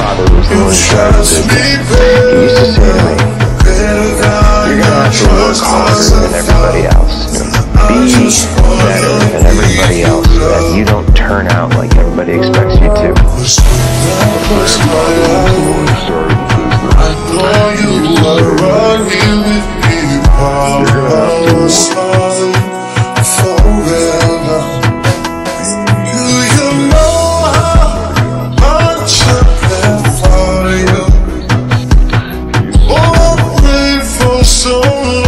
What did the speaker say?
father was the one who started this. He used to say to me, you're gonna have to work harder than everybody else. Be better than everybody else so that you don't turn out like everybody expects you to. So